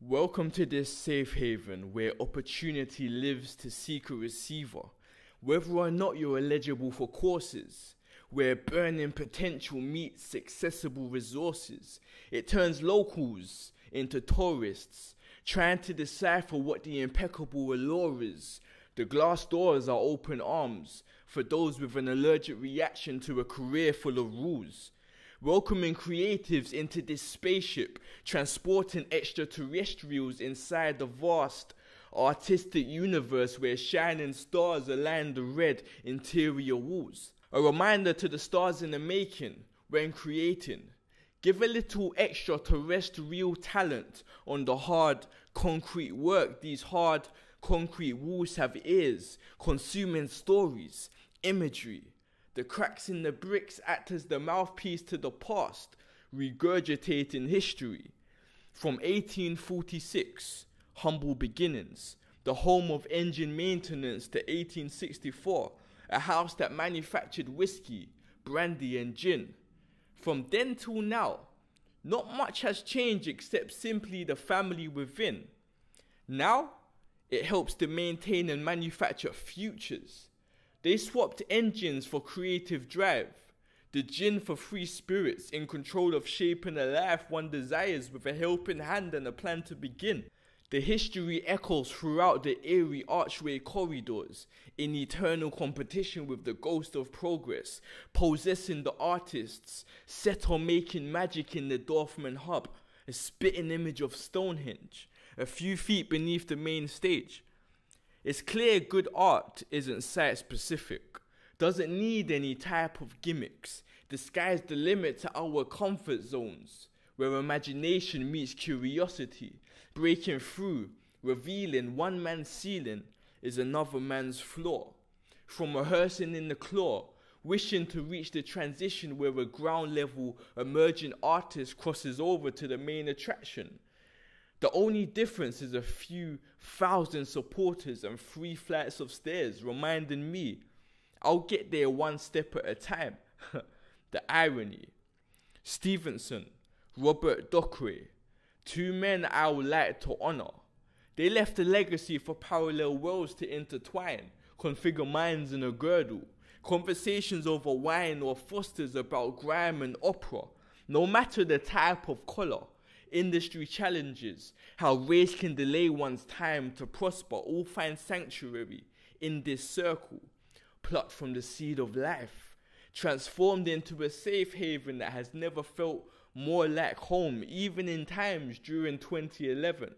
Welcome to this safe haven where opportunity lives to seek a receiver. Whether or not you're eligible for courses, where burning potential meets accessible resources, it turns locals into tourists, trying to decipher what the impeccable allure is. The glass doors are open arms for those with an allergic reaction to a career full of rules welcoming creatives into this spaceship, transporting extraterrestrials inside the vast artistic universe where shining stars align the red interior walls. A reminder to the stars in the making when creating. Give a little extraterrestrial talent on the hard concrete work. These hard concrete walls have ears, consuming stories, imagery, the cracks in the bricks act as the mouthpiece to the past, regurgitating history. From 1846, humble beginnings, the home of engine maintenance, to 1864, a house that manufactured whiskey, brandy, and gin. From then till now, not much has changed except simply the family within. Now, it helps to maintain and manufacture futures they swapped engines for creative drive, the gin for free spirits in control of shaping a life one desires with a helping hand and a plan to begin. The history echoes throughout the eerie archway corridors in eternal competition with the ghost of progress, possessing the artists set on making magic in the Dorfman hub, a spitting image of Stonehenge, a few feet beneath the main stage. It's clear good art isn't site specific, doesn't need any type of gimmicks. Sky's the limit to our comfort zones, where imagination meets curiosity, breaking through, revealing one man's ceiling is another man's floor. From rehearsing in the claw, wishing to reach the transition where a ground level emerging artist crosses over to the main attraction the only difference is a few thousand supporters and three flights of stairs, reminding me I'll get there one step at a time. the irony. Stephenson, Robert Dockray, two men I would like to honor. They left a legacy for parallel worlds to intertwine, configure minds in a girdle, conversations over wine or fosters about grime and opera, no matter the type of color industry challenges, how race can delay one's time to prosper, all find sanctuary in this circle, plucked from the seed of life, transformed into a safe haven that has never felt more like home, even in times during 2011.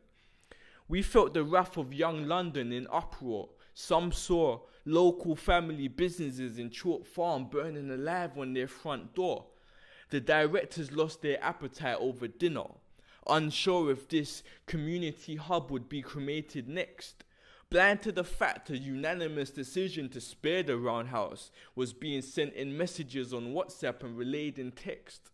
We felt the wrath of young London in uproar. Some saw local family businesses in Chalk Farm burning alive on their front door. The directors lost their appetite over dinner unsure if this community hub would be cremated next. Blind to the fact a unanimous decision to spare the roundhouse was being sent in messages on WhatsApp and relayed in text.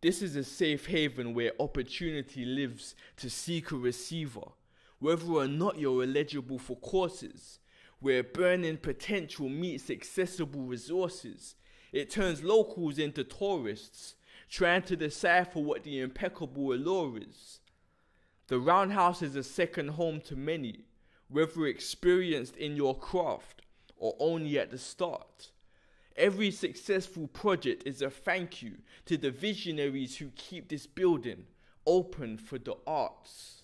This is a safe haven where opportunity lives to seek a receiver, whether or not you're eligible for courses, where burning potential meets accessible resources. It turns locals into tourists, trying to decipher what the impeccable allure is. The roundhouse is a second home to many, whether experienced in your craft or only at the start. Every successful project is a thank you to the visionaries who keep this building open for the arts.